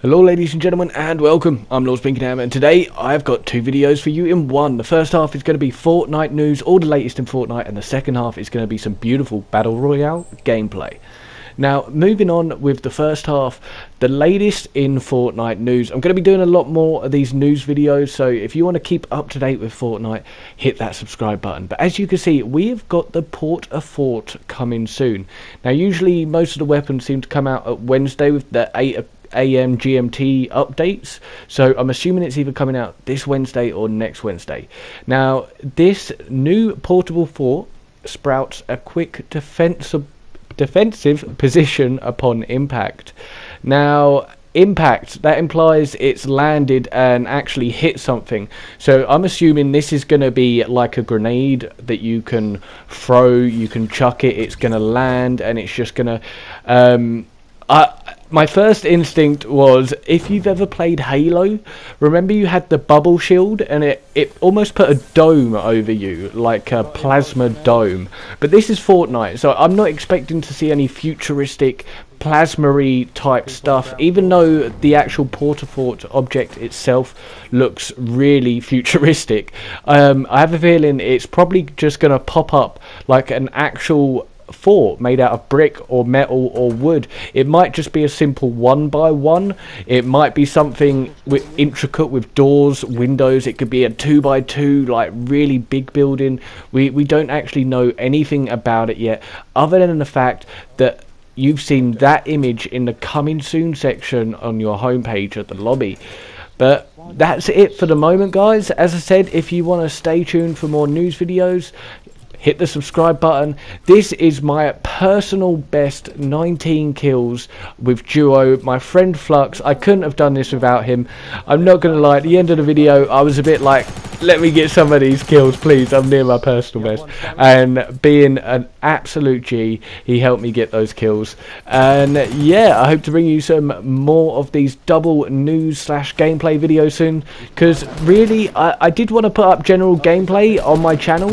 Hello ladies and gentlemen and welcome, I'm Lord Spinkingham and today I've got two videos for you in one. The first half is going to be Fortnite news, all the latest in Fortnite and the second half is going to be some beautiful Battle Royale gameplay. Now moving on with the first half, the latest in Fortnite news. I'm going to be doing a lot more of these news videos so if you want to keep up to date with Fortnite hit that subscribe button. But as you can see we have got the Port-a-Fort coming soon. Now usually most of the weapons seem to come out at Wednesday with the 8 AM GMT updates. So I'm assuming it's either coming out this Wednesday or next Wednesday. Now, this new portable fort sprouts a quick defensive defensive position upon impact. Now, impact that implies it's landed and actually hit something so i'm assuming this is going to be like a grenade that you can throw you can chuck it it's going to land and it's just going to um, I, my first instinct was if you've ever played Halo, remember you had the bubble shield and it, it almost put a dome over you, like a plasma dome. But this is Fortnite, so I'm not expecting to see any futuristic plasma type stuff, even though the actual Port-a-Fort object itself looks really futuristic. Um, I have a feeling it's probably just going to pop up like an actual fort made out of brick or metal or wood. It might just be a simple one by one. It might be something with intricate with doors, windows. It could be a two by two, like really big building. We we don't actually know anything about it yet, other than the fact that you've seen that image in the coming soon section on your homepage at the lobby. But that's it for the moment, guys. As I said, if you want to stay tuned for more news videos, hit the subscribe button. This is my personal best 19 kills with Duo. My friend Fluqs, I couldn't have done this without him. I'm not going to lie, at the end of the video, I was a bit like, let me get some of these kills, please. I'm near my personal best. And being an absolute G, he helped me get those kills. And yeah, I hope to bring you some more of these double news slash gameplay videos soon. Because really, I, I did want to put up general gameplay on my channel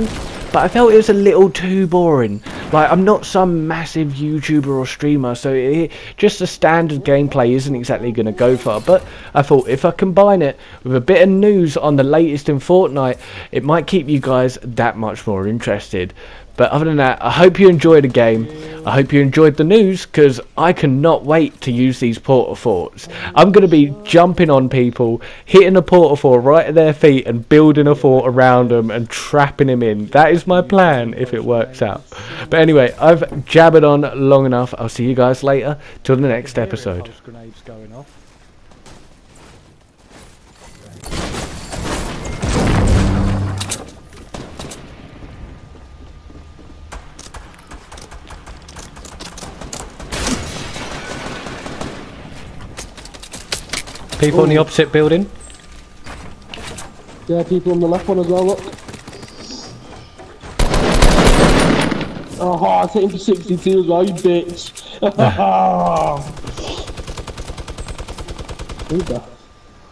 but I felt it was a little too boring. Like, I'm not some massive YouTuber or streamer, so it, just a standard gameplay isn't exactly going to go far. But I thought if I combine it with a bit of news on the latest in Fortnite, it might keep you guys that much more interested. But other than that, I hope you enjoyed the game. I hope you enjoyed the news because I cannot wait to use these Port-a-Forts. I'm going to be jumping on people, hitting a Port-a-Fort right at their feet and building a fort around them and trapping them in. That is my plan if it works out. But anyway, I've jabbered on long enough. I'll see you guys later. Till the next episode. People Ooh. in the opposite building. Yeah, people on the left one as well, look. Oh, I hit him for 62 as well, you bitch. Who the?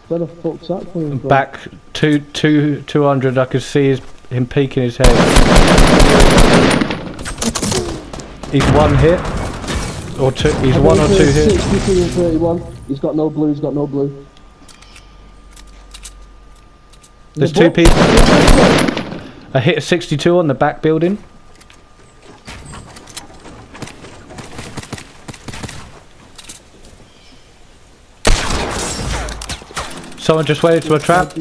Where the fuck's that coming from? Back two, two, 200, I could see his, him peeking his head. He's one hit. Or two, he's one or two hit. 62 and 31. He's got no blue, he's got no blue. There's two people. I hit a 62 on the back building. Someone just waited to a trap.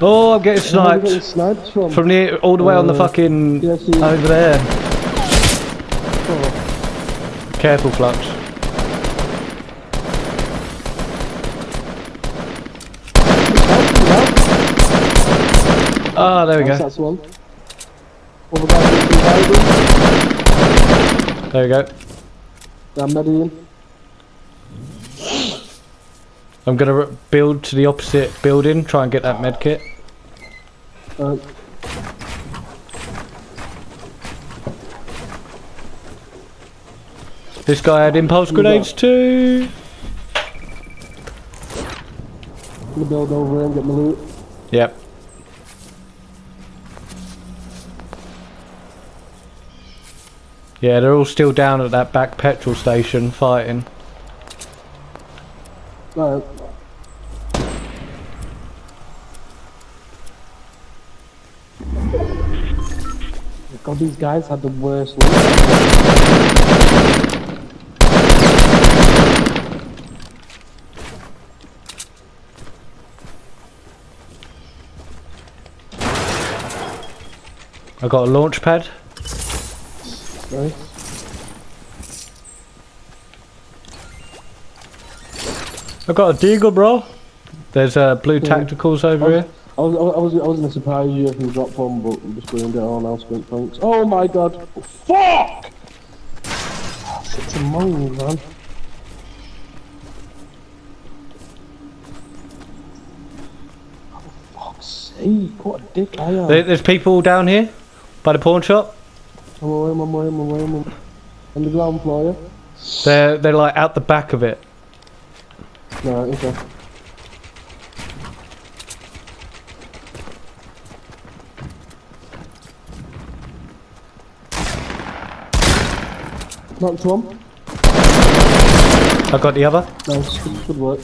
Oh, I'm getting sniped. Getting sniped from? from the all the way uh, on the uh, fucking yeah, over there. Oh. Careful, Fluqs. Ah, oh, there we go. There we go. I'm gonna build to the opposite building, try and get that medkit. Uh, this guy had impulse grenades too. I'm gonna build over and get my loot. Yep. Yeah, they're all still down at that back petrol station fighting. Right. God, these guys had the worst luck. I got a launch pad. Right? I got a deagle, bro. There's uh, blue tacticals over here. I was, I was, I was gonna surprise you if you dropped one, but I'm just going to get on now, Squint Thanks. Oh my god! Fuck! Such a moan, man. Oh, fuck's sake, what a dick I am. There, there's people down here by the pawn shop. I'm away, I'm away, I'm away, I'm away. On the ground floor, yeah? They're they're like out the back of it. No, okay. Knocked one. I got the other. Nice, good, good work.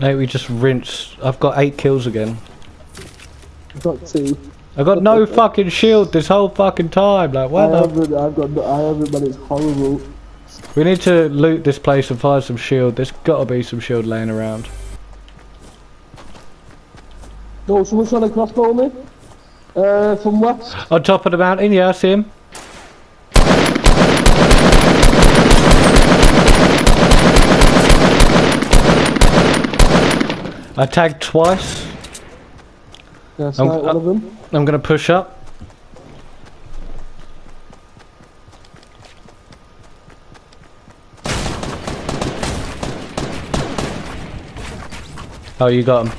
Mate, we just rinsed. I've got eight kills again. I've got two. I got no fucking shield this whole fucking time. Like, I why the? haven't, I've got, no- I haven't, but it's horrible. We need to loot this place and find some shield. There's got to be some shield laying around. No, someone's trying to crossbow me. Uh, from. On top of the mountain, yeah, I see him. I tagged twice. Snipe uh, one of them. I'm gonna push up. Oh, you got him.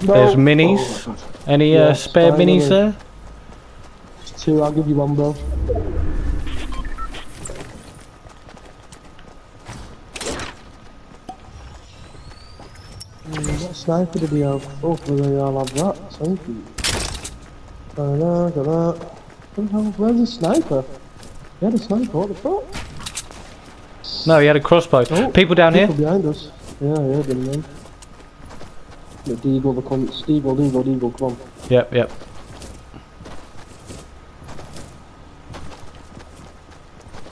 Yeah. There's minis. Oh, Any uh, spare finally. minis there? two, I'll give you one, bro. Mm, what sniper did he have? Hopefully they all have that. Thank you. Uh, da, da, da. Hell- Where's the sniper? He had a sniper, what the fuck? No, he had a crossbow. Oh, People down here. People behind us. Yeah, yeah, them man. The Deagle, the cunts. Deagle, Deagle, Deagle, come on. Yep, yep.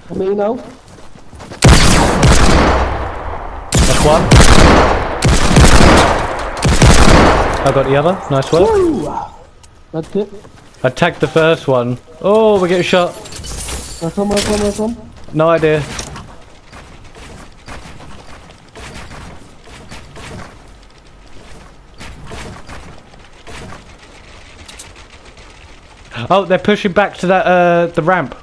Come here now. That's one. I got the other. Nice work. Woo! That's it. I tagged the first one. Oh, we're getting shot. Where from, where from, where from? No idea. Oh, they're pushing back to that uh the ramp.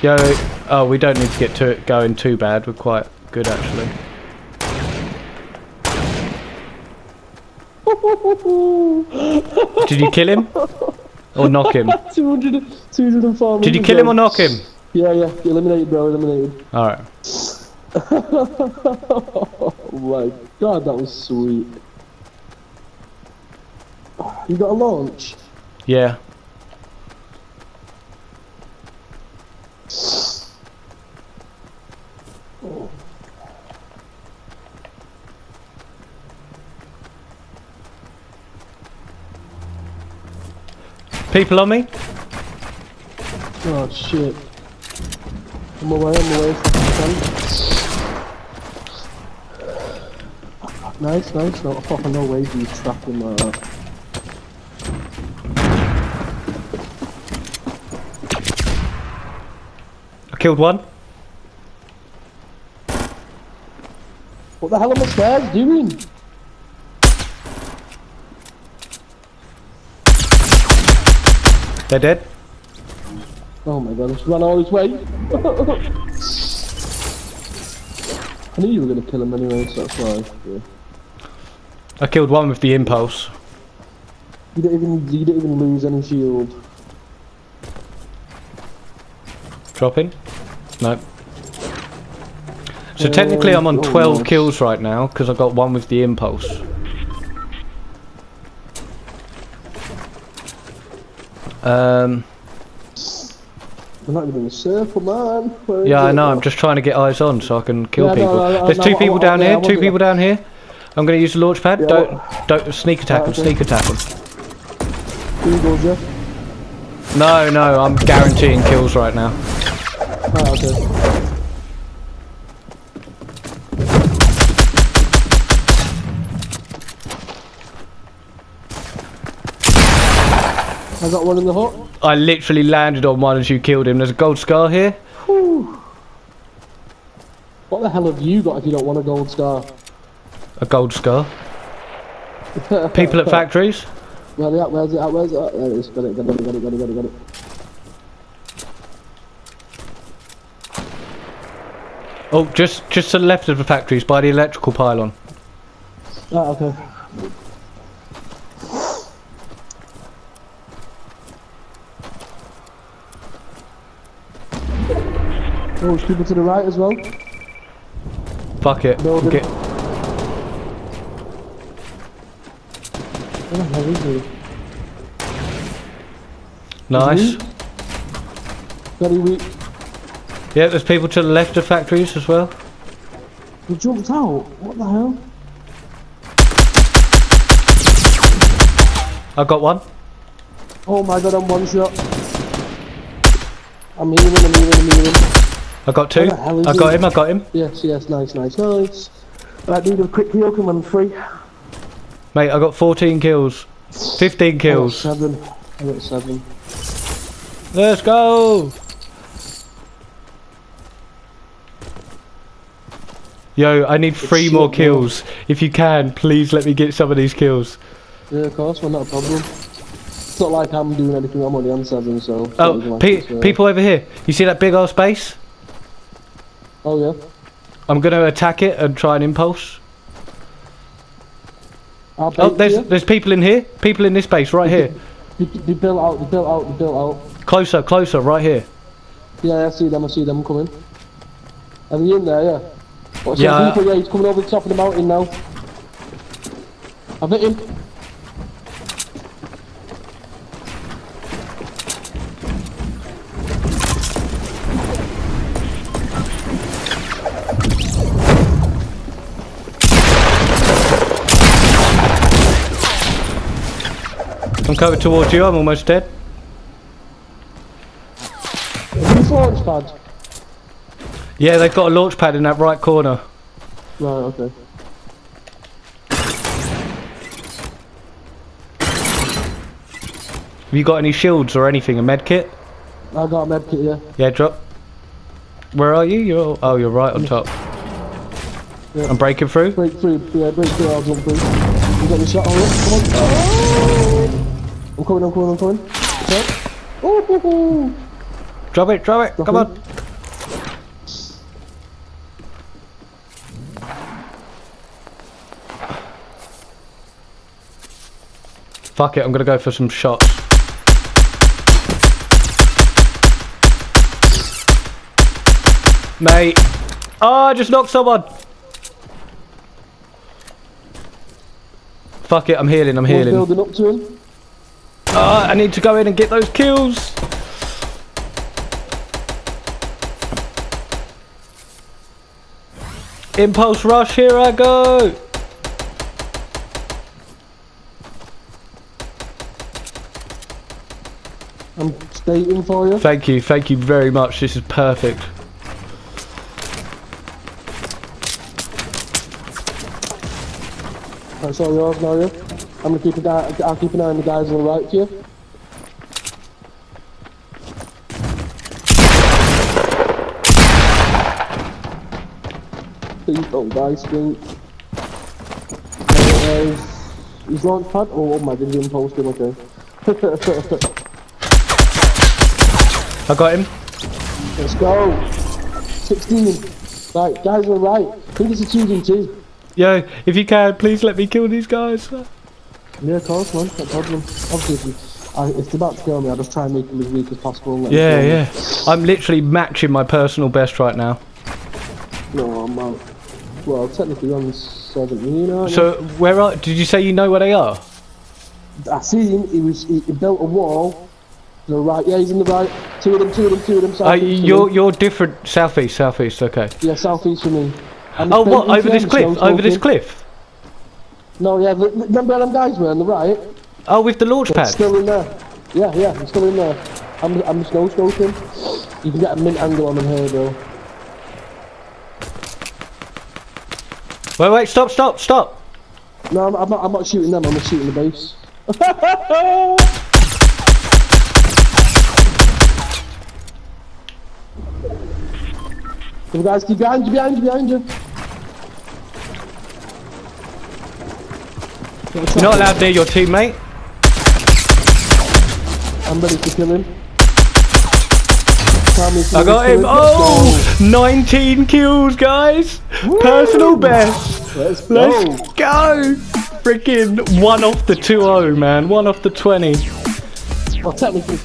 Yo, oh, we don't need to get to it going too bad. We're quite good actually. Did you kill him? Or knock him? 200, 204 Did you kill him or knock him? Yeah, yeah, eliminated, bro, eliminated. Alright. oh my god, that was sweet. You got a launch? Yeah. People on me? Oh shit. I'm away, I'm away Nice, nice. No, fucking no way you trapped him like that. I killed one. What the hell am I stairs doing? They're dead. Oh my god, I just ran all this way. I knew you were gonna kill him anyway, so that's why. Yeah. I killed one with the impulse. You don't even you don't even lose any shield. Dropping? No. So Uh, technically I'm on oh, 12 kills right now because I got one with the impulse. Um, We're not even in a circle, man. Where yeah, I know. I'm just trying to get eyes on so I can kill Yeah, people. no, no, There's no, two I- people down here. Two people down here. I'm going to use the launch pad. Yeah, don't, what- don't sneak attack them. Sneak attack them. Eagles, yeah. No, no. I'm guaranteeing kills right now. Ah, okay. I got one in the hut. I literally landed on one as you killed him. There's a gold scar here. What the hell have you got if you don't want a gold scar? A gold scar. People at factories. Where's it at? Where's it at? Where's it at? There it is. Got it, got it, got it, got it, got it, got it. Oh, just just to the left of the factories by the electrical pylon. Ah, okay. Oh, there's people to the right as well. Fuck it. Building. Get, Where the hell is he? nice. Very weak. Yeah, there's people to the left of factories as well. He jumped out. What the hell? I got one. Oh my god, I'm one shot. I'm healing I'm healing I'm healing. I got two. I got him. I got him. Yes, yes, nice, nice, nice. Right, need a quick heal, come on, free. Mate, I got 14 kills. 15 I got kills. seven. I got seven. Let's go. Yo, I need three shit, more kills. If you can, please let me get some of these kills. Yeah, of course, well, not a problem. It's not like I'm doing anything, I'm only on seven, so... it's Oh, pe it's, people over here. You see that big old space? Oh, yeah. I'm going to attack it and try an impulse. I'll Oh, there's there's people in here. People in this base right here. They, they built out, they built out, they built out. Closer, closer, right here. Yeah, I see them, I see them coming. Are they in there, yeah? What's Yeah, yeah, uh, people, yeah, he's coming over the top of the mountain now. I've hit him. I'm coming towards you. I'm almost dead. Who's launch pad? Yeah, they've got a launch pad in that right corner. Right, okay. Have you got any shields or anything? A med kit? I got a medkit, yeah. Yeah, drop. Where are you? You're oh, you're right on top. Yeah. I'm breaking through. Break through, yeah, break through, I'll jump through. You got your shot, oh, hurry up, come on. Oh! I'm coming, I'm coming, I'm coming. Okay. Oh, oh, oh. Drop it, drop it. Drop Come on. Fuck it, I'm gonna go for some shots. Mate. Oh, I just knocked someone. Fuck it, I'm healing, I'm healing. building up to him. Oh, I need to go in and get those kills. Impulse rush, here I go. I'm stating for you. Thank you, thank you very much. This is perfect. That's all yours yeah? I'm gonna keep an eye, I'll keep an eye on the guys on the right here. Please don't die, skink. Uh, He's launch pad? Oh, oh my god, didn't post him, okay. I got him. Let's go. 16. Right, guys are right. I think it's a 2v2. Yo, if you can, please let me kill these guys. Yeah, of course, man. No problem. Obviously, if, I, if they're about to kill me, I'll just try and make them as weak as possible. And let Yeah, me. yeah. I'm literally matching my personal best right now. No, I'm uh, well, technically on 17, aren't So where are? Did you say you know where they are? I see him. He was he, he built a wall. To the right, yeah, he's in the right. Two of them, two of them, two of them. Uh, Southeast from you're you're different. Southeast, southeast. Okay. Yeah, southeast for me. And Oh, what? Over this cliff? Over this cliff? No, yeah, the, remember where them guys were on the right? Oh, with the launch pad. still in there. Yeah, yeah, still in there. I'm, I'm snow scoping. You can get a mint angle on him here, though. Wait, wait, stop, stop, stop. No, I'm, I'm, not, I'm not shooting them, I'm just shooting the base. Come guys, keep behind you, behind you, behind you. You're not allowed near your teammate. I'm ready to kill him. Tell me if I got him. Oh, 19 kills, guys. Personal best. Let's go. Let's go. Freaking one off the 2-0, man. One off the 20. Well, technically.